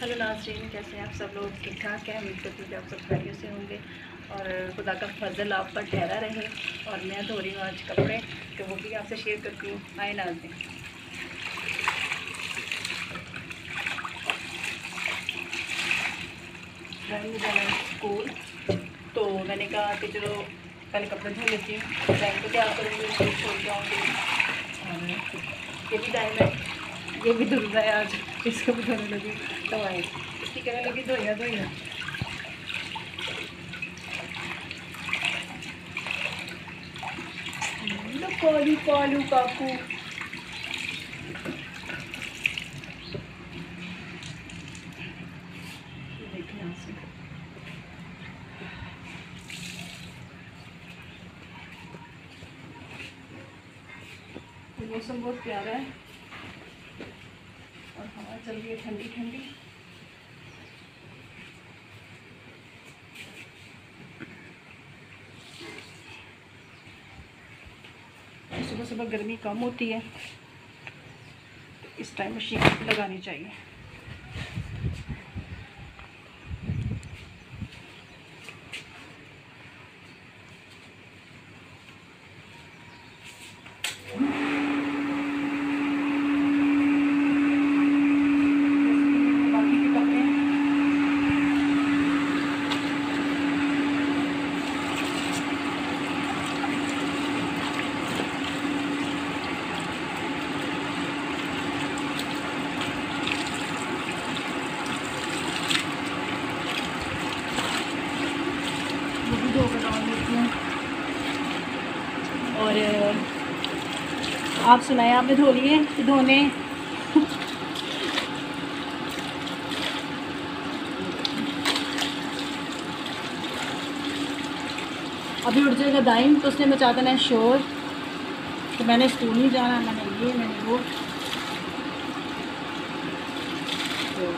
Hello नाजरीन, कैसे हैं आप सब लोग? ठीक ठाक हैं? उम्मीद करती हूँ आप सब खैरियत से होंगे। और खुदा का फजल आप पर ठहरा रहे। और मैं धो रही हूँ आज कपड़े तो वो भी आपसे शेयर करती हूँ। आए नाजरीन। जाना स्कूल तो मैंने कहा कि चलो पहले कपड़े धो लेती हूँ। टाइम तो क्या करूँगी? छोड़ जाऊँगी और ये भी टाइम है। ये भी रहा है आज। इसको धोने लगी। तो आए इसकी कहने लगी धोया धोया पालू पालू काकू। मौसम बहुत प्यारा है। चल रही है ठंडी ठंडी। सुबह सुबह गर्मी कम होती है तो इस टाइम मशीन लगानी चाहिए बाकी के कपड़े वो भी धो कर डाल देती हूँ और अ, आप सुनाए, आपने धो लिए, धोने। अभी उठ जाएगा दाइम तो उसने मचा देना है शोर। तो मैंने स्कूल नहीं जाना, मैंने ये, मैंने वो। तो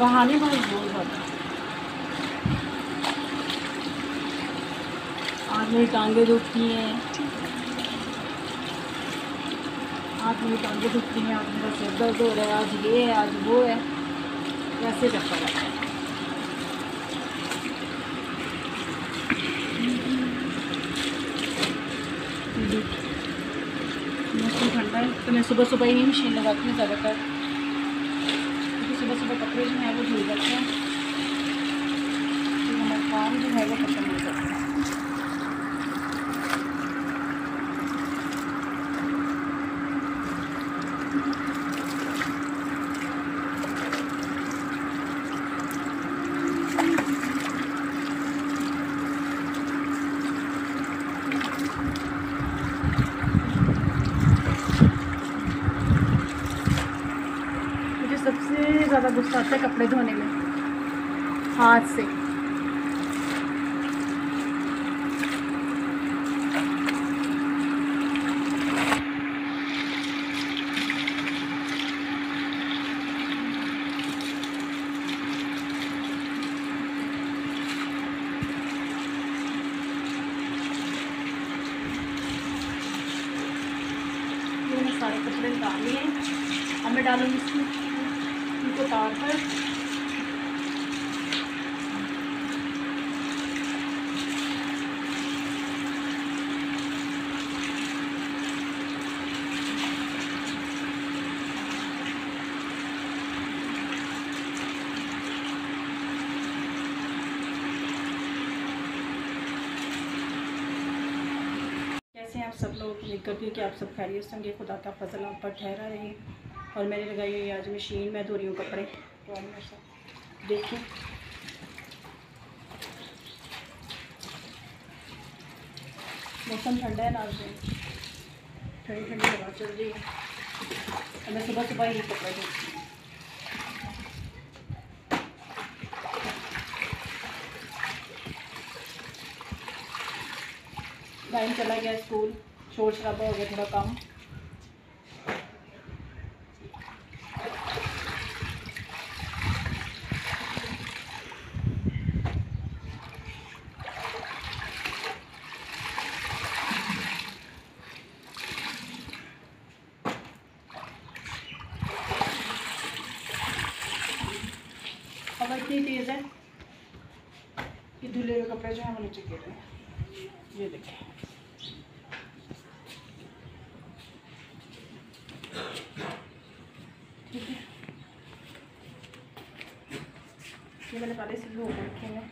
बहाने बहुत बोल ज़्यादा। आज मेरी टांगें दुखती हैं। आज मेरी टांगें दुखती हैं आज मेरा सिर दर्द हो रहा है, आज ये है, आज वो है। वैसे चक्कर रहता है। मौसम ठंडा है तो मैं सुबह सुबह ही मशीन लगाती हूँ ज़्यादातर। क्योंकि सुबह सुबह कपड़े जो हैं, वो धुल जाते हैं। तो हमारा काम जो है, वो खत्म हो जाता है। ज़्यादा गुस्सा आता है कपड़े धोने में। हाथ से। सारे कपड़े निकाल लिए अब मैं डालूँगी इसको इनको तार पर कैसे हैं आप सब लोग उम्मीद करती हूँ कि आप सब खैरियत होंगे? खुदा का फजल आप पर ठहरा रहे। और मैंने लगाई हुई आज मशीन, मैं धो रही हूँ कपड़े। तो मौसम ठंडा है ना आज? ठंडी ठंडी हवा चल रही है। मैं सुबह सुबह ही कपड़े हूँ। टाइम चला गया स्कूल, शोर शराबा हो गया थोड़ा कम। हुए कपड़े जो हैं वो नीचे गिर रहे हैं ये देखें। ठीक ये मैंने पहले से धो रखे हैं।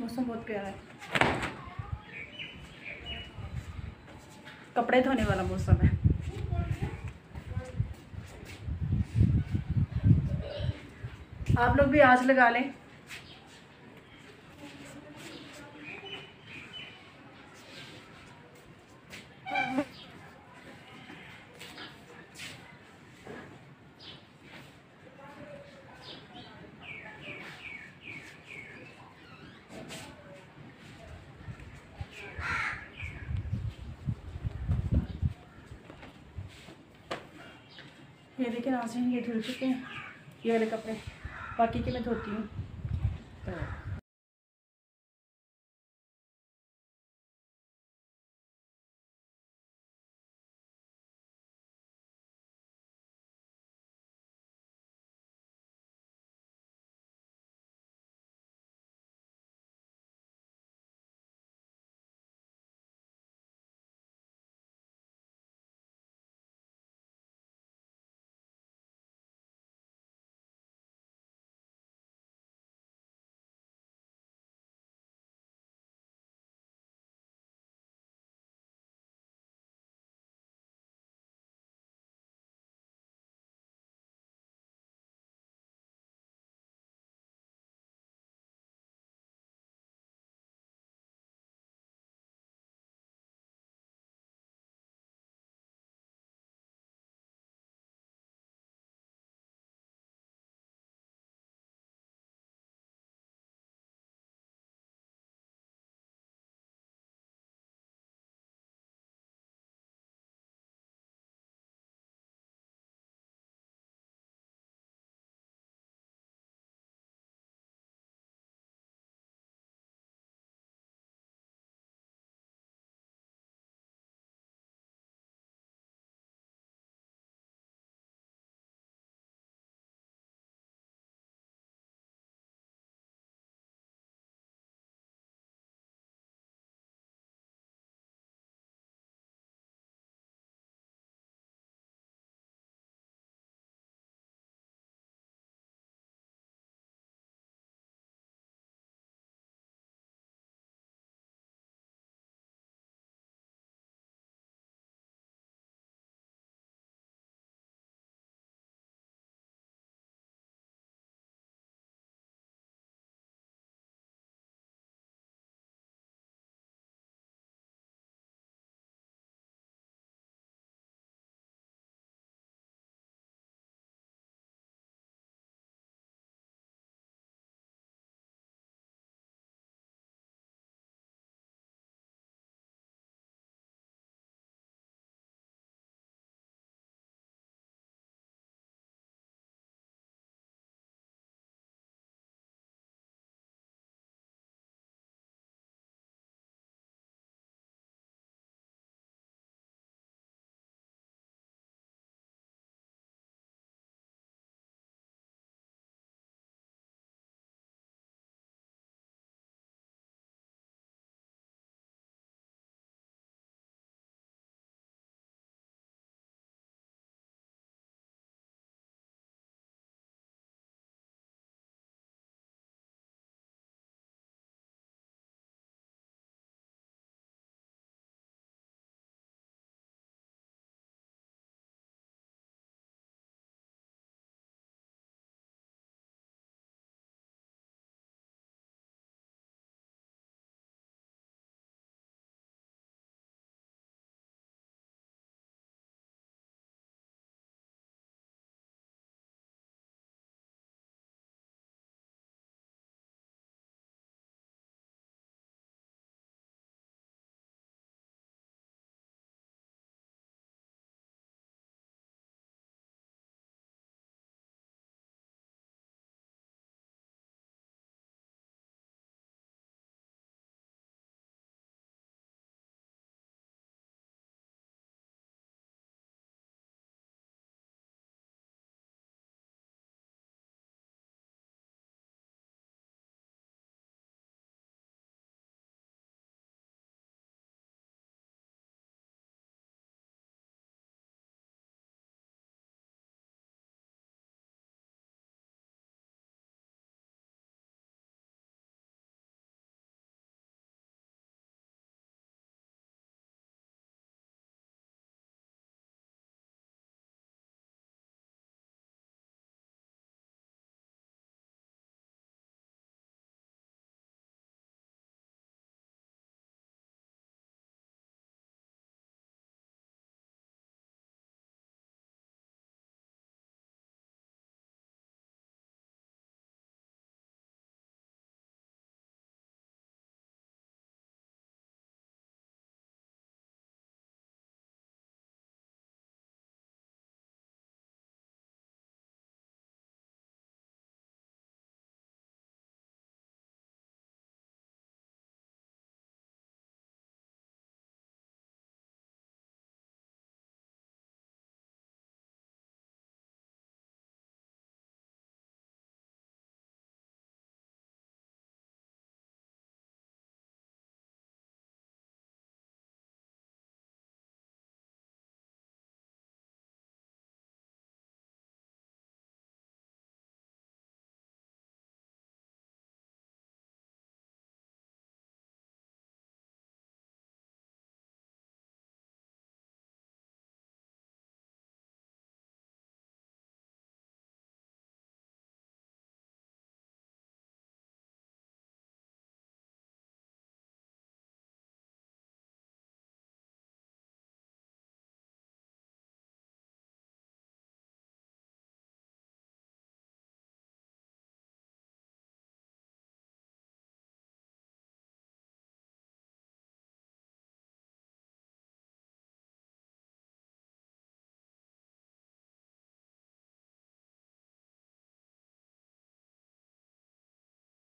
मौसम बहुत प्यारा है। कपड़े धोने वाला मौसम है। आप लोग भी आज लगा लें। देखिए नाजरीन ये धुल चुके हैं। ये वाले कपड़े। बाकी के मैं धोती हूँ। तो